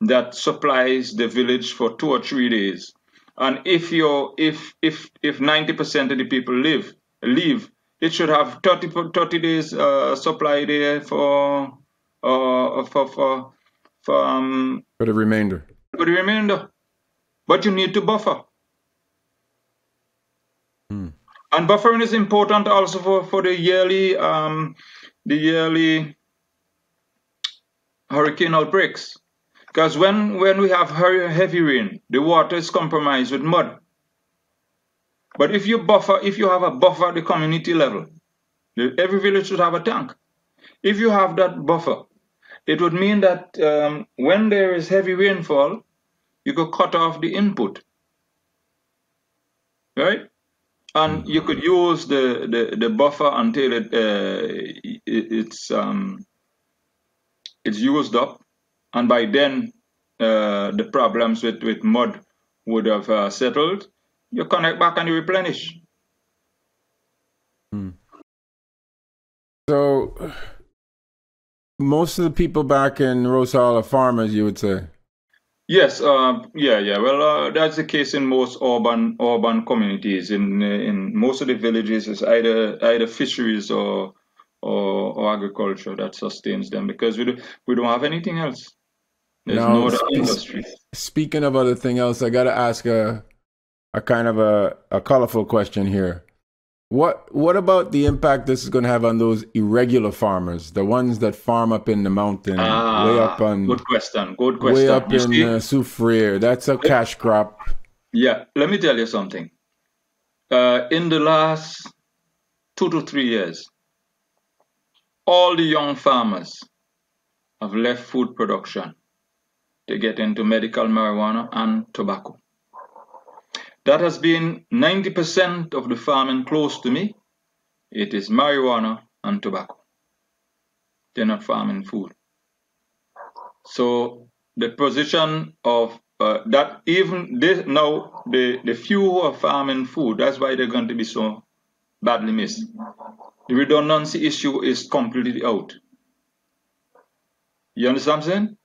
that supplies the village for two or three days. And if you if if if 90% of the people live leave, it should have 30, 30 days uh, supply there for uh, for for for um,
for the remainder
remainder. But you need to buffer. Hmm. And buffering is important also for, for the yearly um, the yearly hurricane outbreaks. Because when, when we have heavy rain, the water is compromised with mud. But if you buffer, if you have a buffer at the community level, every village should have a tank. If you have that buffer, it would mean that um, when there is heavy rainfall, you could cut off the input, right? And you could use the, the, the buffer until it, uh, it it's um, it's used up, and by then uh, the problems with, with mud would have uh, settled. You connect back and you replenish.
Hmm. So most of the people back in Rose Hall are farmers, you would say.
Yes, uh, yeah, yeah. Well, uh, that's the case in most urban urban communities. In in most of the villages, it's either either fisheries or or, or agriculture that sustains them because we, do, we don't have anything else. There's
Now,
no other industry.
Speaking of other thing else, I got to ask a a kind of a, a colorful question here. What what about the impact this is going to have on those irregular farmers, the ones that farm up in the mountain, way up
Ah,
on
good question. Good question.
way up
You
in
see,
uh, Soufriere? That's a cash crop.
yeah, let me tell you something. Uh, in the last two to three years, all the young farmers have left food production to get into medical marijuana and tobacco. That has been 90% of the farming close to me. It is marijuana and tobacco. They're not farming food. So the position of uh, that even this, now the, the few who are farming food, that's why they're going to be so badly missed. The redundancy issue is completely out. You understand what I'm saying?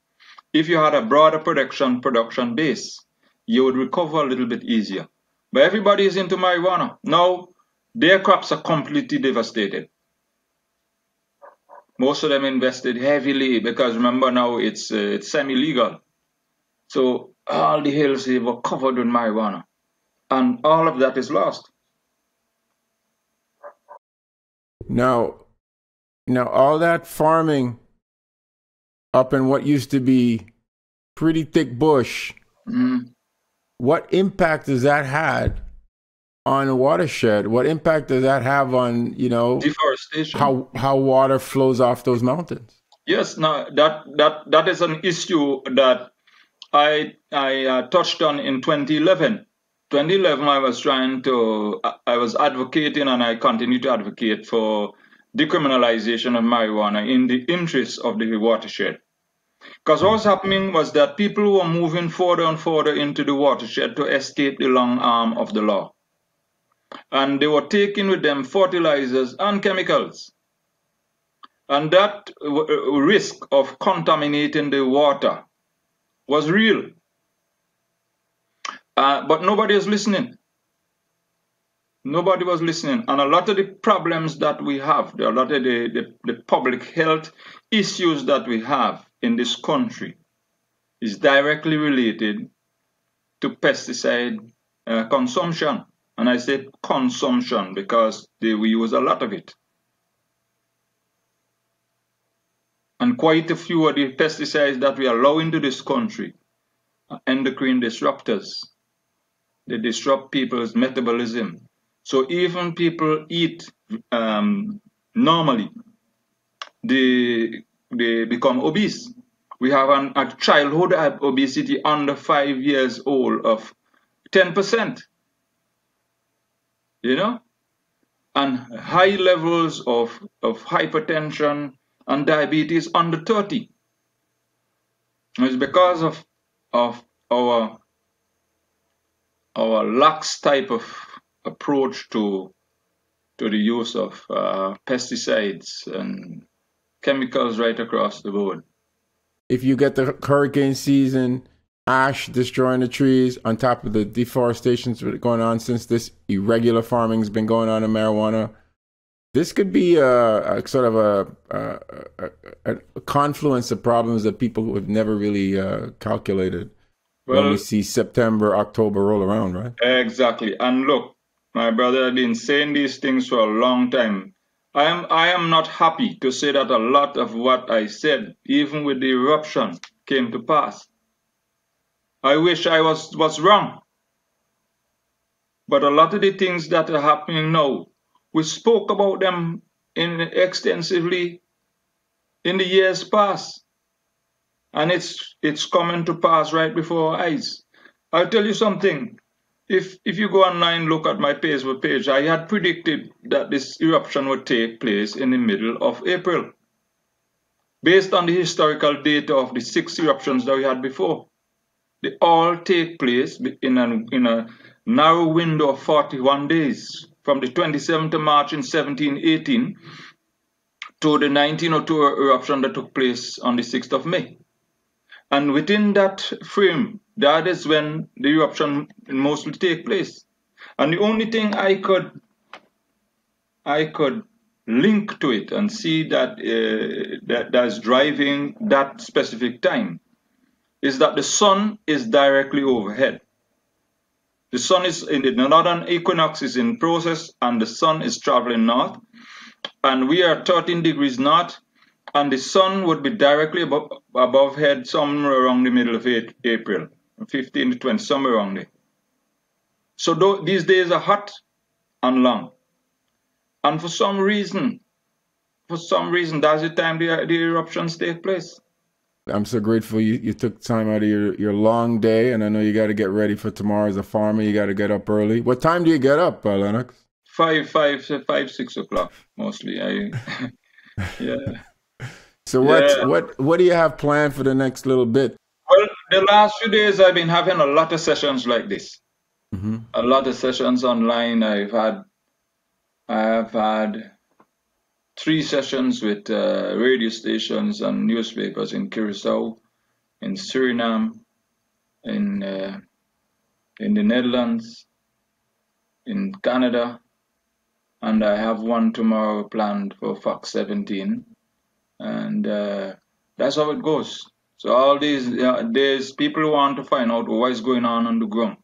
If you had a broader production production base, you would recover a little bit easier. But everybody is into marijuana. Now their crops are completely devastated. Most of them invested heavily because remember now it's uh, it's semi-legal. So all the hills they were covered with marijuana, and all of that is lost.
Now, now all that farming up in what used to be pretty thick bush,
Mm.
What impact has that had on a watershed? What impact does that have on you know
Deforestation.
how how water flows off those mountains?
Yes, now that that that is an issue that I I uh, touched on in 2011. 2011, I was trying to I was advocating and I continue to advocate for decriminalization of marijuana in the interest of the watershed. Because what was happening was that people were moving further and further into the watershed to escape the long arm of the law. And they were taking with them fertilizers and chemicals. And that uh, risk of contaminating the water was real. Uh, but nobody was listening. Nobody was listening. And a lot of the problems that we have, a lot of the, the, the public health issues that we have in this country is directly related to pesticide uh, consumption. And I say consumption because they, we use a lot of it. And quite a few of the pesticides that we allow into this country are endocrine disruptors. They disrupt people's metabolism. So even people eat um, normally, they, they become obese. We have an, a childhood obesity under five years old of 10%. You know? And high levels of, of hypertension and diabetes under 30. It's because of, of our, our lax type of approach to, to the use of uh, pesticides and chemicals right across the board.
If you get the hurricane season, ash destroying the trees on top of the deforestation that's been going on since this irregular farming's been going on in marijuana, this could be a, a sort of a, a, a, a, confluence of problems that people have never really uh, calculated
Well,
when we see September, October roll around, right?
Exactly. And look, my brother has been saying these things for a long time. I am I am not happy to say that a lot of what I said, even with the eruption, came to pass. I wish I was was wrong. But a lot of the things that are happening now, we spoke about them in extensively in the years past. And it's it's coming to pass right before our eyes. I'll tell you something. If if you go online and look at my Facebook page, I had predicted that this eruption would take place in the middle of April. Based on the historical data of the six eruptions that we had before. They all take place in a, in a narrow window of 41 days, from the 27th of March in 1718 to the 1902 eruption that took place on the 6th of May. And within that frame, that is when the eruption mostly take place. And the only thing I could I could link to it and see that uh, that that's driving that specific time is that the sun is directly overhead. The sun is in the northern equinox is in process and the sun is traveling north and we are 13 degrees north and the sun would be directly above, above head somewhere around the middle of April, 15 to 20, somewhere around there. So these days are hot and long. And for some reason, for some reason, that's the time the, the eruptions take place.
I'm so grateful you, you took time out of your, your long day, and I know you got to get ready for tomorrow as a farmer. You got to get up early. What time do you get up, uh, Lennox?
Five, five, five, six o'clock mostly. I, yeah.
So what yeah. what what do you have planned for the next little bit?
The last few days I've been having a lot of sessions like this. Mm-hmm. A lot of sessions online. I've had I have had three sessions with uh, radio stations and newspapers in Curacao, in Suriname, in uh, in the Netherlands, in Canada, and I have one tomorrow planned for Fox 17, and uh, that's how it goes. So all these uh, days, people want to find out what is going on on the ground.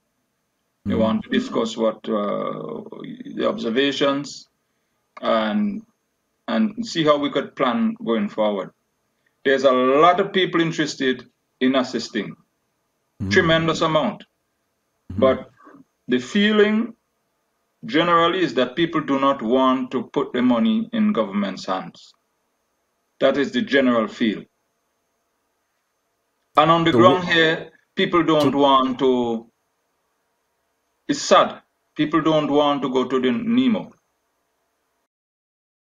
They mm-hmm. want to discuss what uh, the observations and and see how we could plan going forward. There's a lot of people interested in assisting, mm-hmm. tremendous amount. Mm-hmm. But the feeling generally is that people do not want to put the money in government's hands. That is the general feel. And on the so ground here, people don't so want to, it's sad, people don't want to go to the Nemo.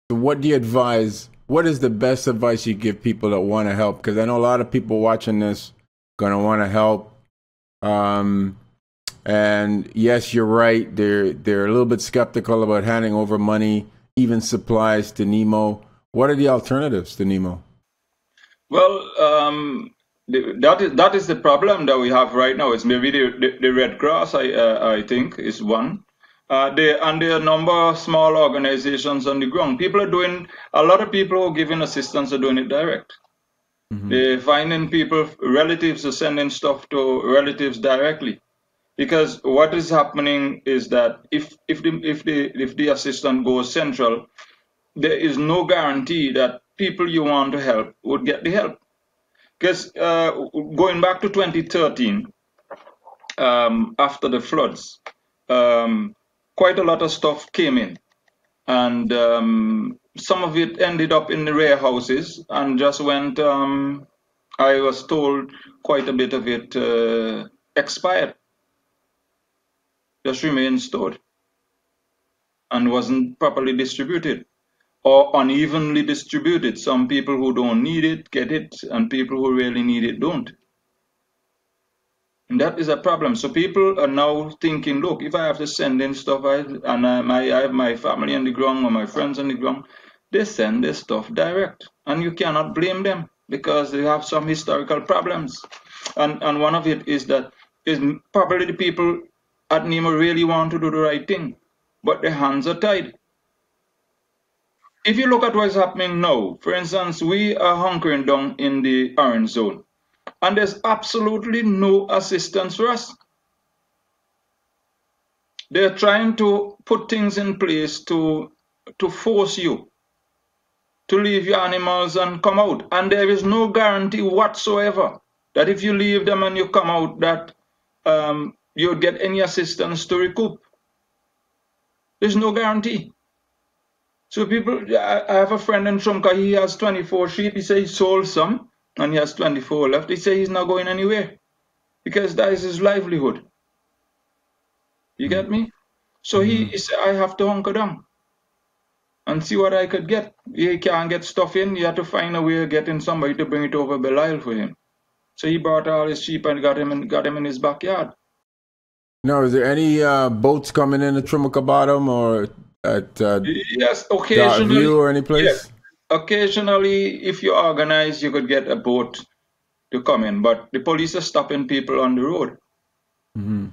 What do you advise? What is the best advice you give people that want to help? Because I know a lot of people watching this going to want to help. Um, and yes, you're right. They're they're a little bit skeptical about handing over money, even supplies to Nemo. What are the alternatives to Nemo?
Well, um, that is that is the problem that we have right now. It's maybe the, the, the Red Cross. I uh, I think is one. Uh, there and there are a number of small organizations on the ground. People are doing a lot of people who are giving assistance are doing it direct. Mm-hmm. They're finding people, relatives are sending stuff to relatives directly because what is happening is that if if the if the if the assistant goes central, there is no guarantee that people you want to help would get the help. Because uh, going back to 2013, um, after the floods, um, quite a lot of stuff came in, and um, some of it ended up in the warehouses and just went. Um, I was told quite a bit of it uh, expired just remained stored and wasn't properly distributed or unevenly distributed. Some people who don't need it get it, and people who really need it don't. And that is a problem. So people are now thinking, look, if I have to send in stuff, I, and I, my, I have my family on the ground or my friends on the ground, they send their stuff direct. And you cannot blame them because they have some historical problems. And, and one of it is that is probably the people at Nemo really want to do the right thing, but their hands are tied. If you look at what's happening now, for instance, we are hunkering down in the orange zone, and there's absolutely no assistance for us. They're trying to put things in place to, to force you to leave your animals and come out. And there is no guarantee whatsoever that if you leave them and you come out, that um, you'll get any assistance to recoup. There's no guarantee. So people, I have a friend in Troumaca, he has 24 sheep. He says he sold some and he has 24 left. He says he's not going anywhere because that is his livelihood. You get me? So he, mm-hmm. he said, I have to hunker down and see what I could get. He can't get stuff in. You have to find a way of getting somebody to bring it over Belle Isle for him. So he brought all his sheep and got him in, got him in his backyard.
Now, is there any uh, boats coming in at Troumaca Bottom or at uh,
yes, occasionally
View or any place? Yes.
Occasionally, if you organize, you could get a boat to come in, but the police are stopping people on the road. Mm-hmm.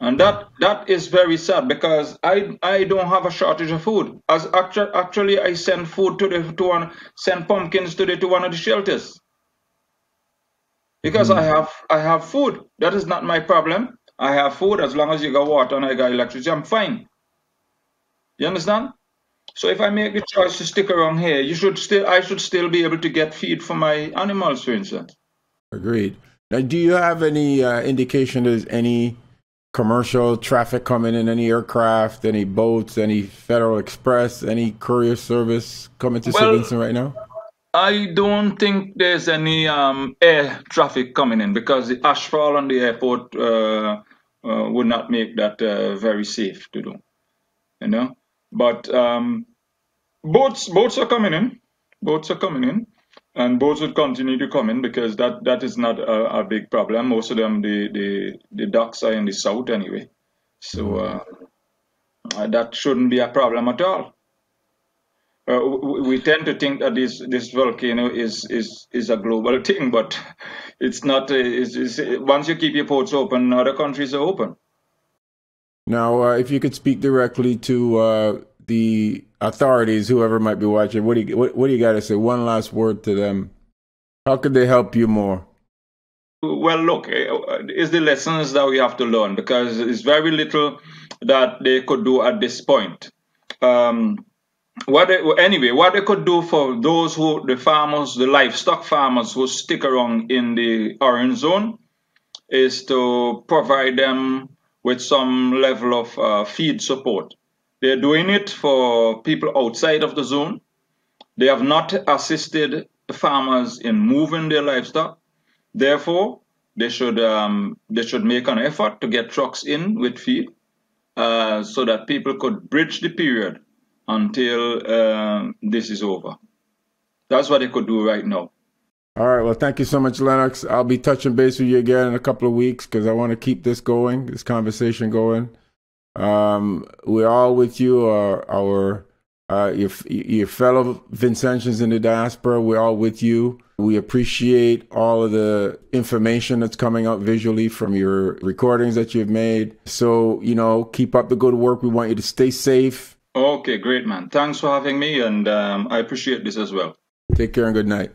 And that that is very sad because I I don't have a shortage of food. As actually actually I send food to the to one send pumpkins to the to one of the shelters. Because mm. I have I have food. That is not my problem. I have food as long as you got water and I got electricity, I'm fine. You understand? So if I make the choice to stick around here, you should still I should still be able to get feed for my animals, for instance.
Agreed. Now, do you have any uh, indication there's any commercial traffic coming in, any aircraft, any boats, any Federal Express, any courier service coming to well, Vincent right now?
I don't think there's any um, air traffic coming in because the ashfall on the airport uh, uh, would not make that uh, very safe to do. You know, but um, boats boats are coming in. Boats are coming in and boats would continue to come in because that, that is not a, a big problem. Most of them, the, the, the docks are in the south anyway. So mm-hmm. uh, that shouldn't be a problem at all. Uh, we, we, tend to think that this this volcano is is is a global thing, but it's not. Uh, it's, it's, once you keep your ports open, other countries are open.
Now, uh, if you could speak directly to uh, the authorities, whoever might be watching, what do you what, what do you got to say? One last word to them. How could they help you more?
Well, look, is the lessons that we have to learn because it's very little that they could do at this point. Um, what they, anyway, what they could do for those who the farmers, the livestock farmers who stick around in the orange zone, is to provide them with some level of uh, feed support. They're doing it for people outside of the zone. They have not assisted the farmers in moving their livestock. Therefore, they should um, they should make an effort to get trucks in with feed uh, so that people could bridge the period until uh, this is over. That's what they could do right now.
All right. Well, thank you so much, Lennox. I'll be touching base with you again in a couple of weeks because I want to keep this going, this conversation going. Um, we're all with you, our, our uh, your, your fellow Vincentians in the diaspora. We're all with you. We appreciate all of the information that's coming out visually from your recordings that you've made. So, you know, keep up the good work. We want you to stay safe.
Okay, great, man. Thanks for having me, and um, I appreciate this as well.
Take care and good night.